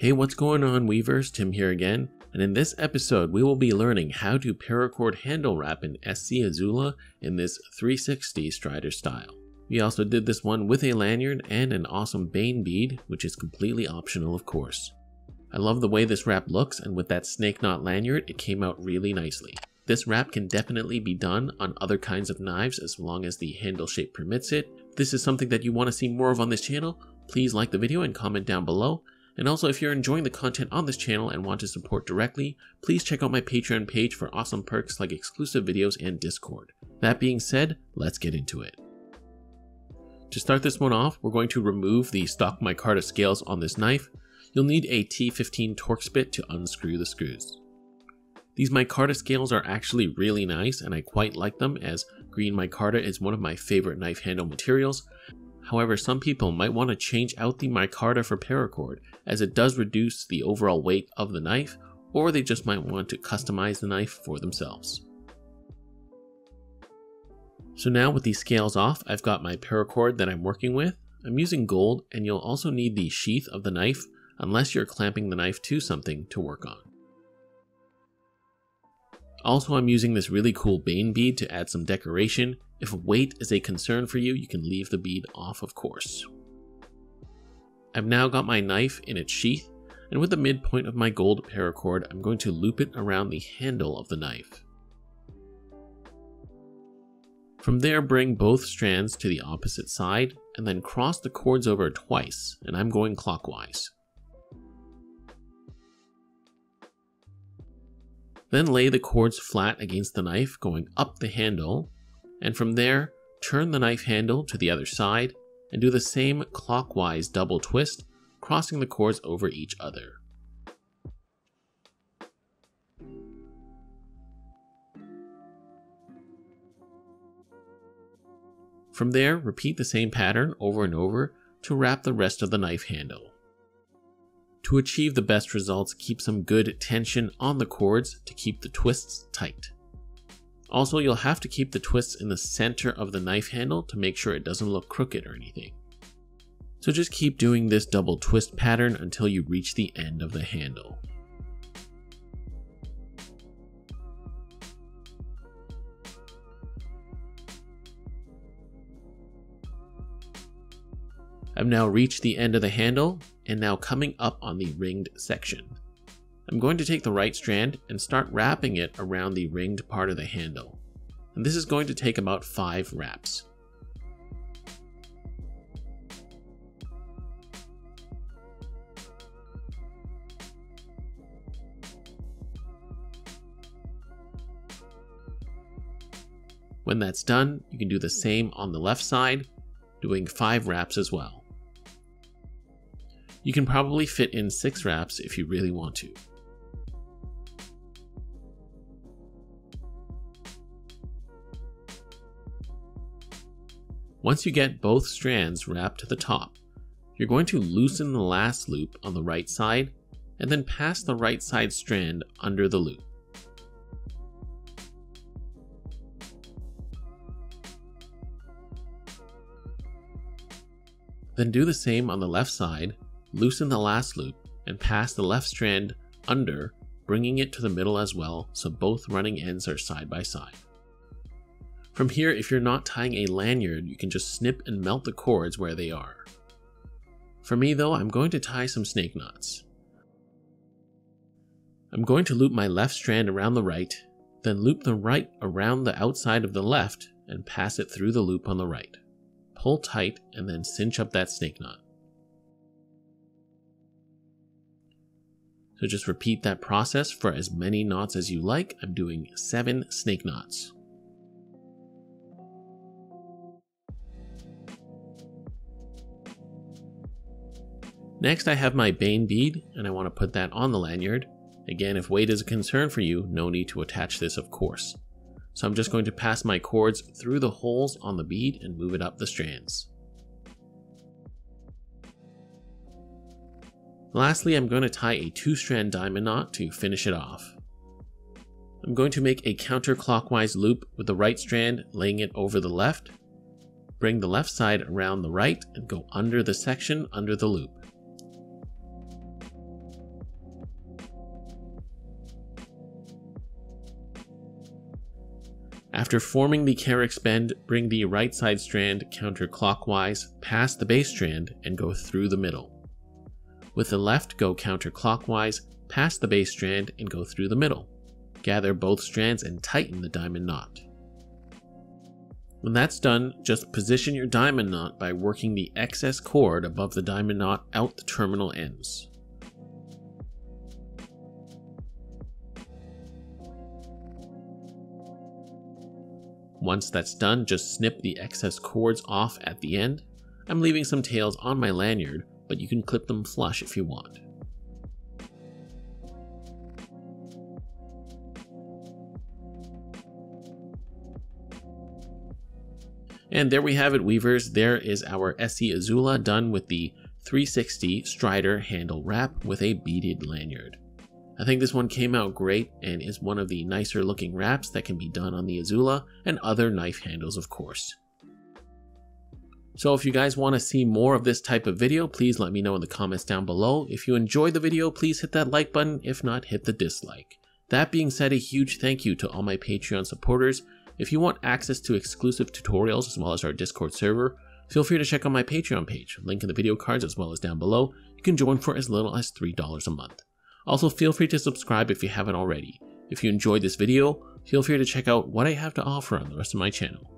Hey, what's going on, Weavers? Tim here again, and in this episode, we will be learning how to paracord handle wrap in Esee Izula in this 360 Strider style. We also did this one with a lanyard and an awesome Bane bead, which is completely optional, of course. I love the way this wrap looks, and with that snake knot lanyard, it came out really nicely. This wrap can definitely be done on other kinds of knives as long as the handle shape permits it. If this is something that you want to see more of on this channel, please like the video and comment down below. And also, if you're enjoying the content on this channel and want to support directly, please check out my Patreon page for awesome perks like exclusive videos and Discord. That being said, let's get into it. To start this one off, we're going to remove the stock micarta scales on this knife. You'll need a T15 Torx bit to unscrew the screws. These micarta scales are actually really nice and I quite like them as green micarta is one of my favorite knife handle materials. However, some people might want to change out the micarta for paracord as it does reduce the overall weight of the knife, or they just might want to customize the knife for themselves. So now with these scales off, I've got my paracord that I'm working with. I'm using gold and you'll also need the sheath of the knife unless you're clamping the knife to something to work on. Also, I'm using this really cool Bane bead to add some decoration. If weight is a concern for you, you can leave the bead off of course. I've now got my knife in its sheath, and with the midpoint of my gold paracord, I'm going to loop it around the handle of the knife. From there, bring both strands to the opposite side, and then cross the cords over twice, and I'm going clockwise. Then lay the cords flat against the knife going up the handle, and from there, turn the knife handle to the other side and do the same clockwise double twist, crossing the cords over each other. From there, repeat the same pattern over and over to wrap the rest of the knife handle. To achieve the best results, keep some good tension on the cords to keep the twists tight. Also, you'll have to keep the twists in the center of the knife handle to make sure it doesn't look crooked or anything. So just keep doing this double twist pattern until you reach the end of the handle. I've now reached the end of the handle and now coming up on the ringed section. I'm going to take the right strand and start wrapping it around the ringed part of the handle. And this is going to take about 5 wraps. When that's done, you can do the same on the left side, doing 5 wraps as well. You can probably fit in 6 wraps if you really want to. Once you get both strands wrapped to the top, you're going to loosen the last loop on the right side and then pass the right side strand under the loop. Then do the same on the left side, loosen the last loop, and pass the left strand under, bringing it to the middle as well so both running ends are side by side. From here, if you're not tying a lanyard, you can just snip and melt the cords where they are. For me though, I'm going to tie some snake knots. I'm going to loop my left strand around the right, then loop the right around the outside of the left and pass it through the loop on the right. Pull tight and then cinch up that snake knot. So just repeat that process for as many knots as you like. I'm doing 7 snake knots. Next I have my Bane bead, and I want to put that on the lanyard. Again, if weight is a concern for you, no need to attach this of course. So I'm just going to pass my cords through the holes on the bead and move it up the strands. Lastly, I'm going to tie a two-strand diamond knot to finish it off. I'm going to make a counterclockwise loop with the right strand laying it over the left. Bring the left side around the right and go under the section under the loop. After forming the Carrick bend, bring the right side strand counterclockwise past the base strand and go through the middle. With the left, go counterclockwise past the base strand and go through the middle. Gather both strands and tighten the diamond knot. When that's done, just position your diamond knot by working the excess cord above the diamond knot out the terminal ends. Once that's done, just snip the excess cords off at the end. I'm leaving some tails on my lanyard, but you can clip them flush if you want. And there we have it, weavers. There is our Esee Izula done with the 360 Strider handle wrap with a beaded lanyard. I think this one came out great and is one of the nicer looking wraps that can be done on the Izula and other knife handles of course. So if you guys want to see more of this type of video, please let me know in the comments down below. If you enjoyed the video, please hit that like button. If not, hit the dislike. That being said, a huge thank you to all my Patreon supporters. If you want access to exclusive tutorials as well as our Discord server, feel free to check out my Patreon page, link in the video cards as well as down below. You can join for as little as $3 a month. Also, feel free to subscribe if you haven't already. If you enjoyed this video, feel free to check out what I have to offer on the rest of my channel.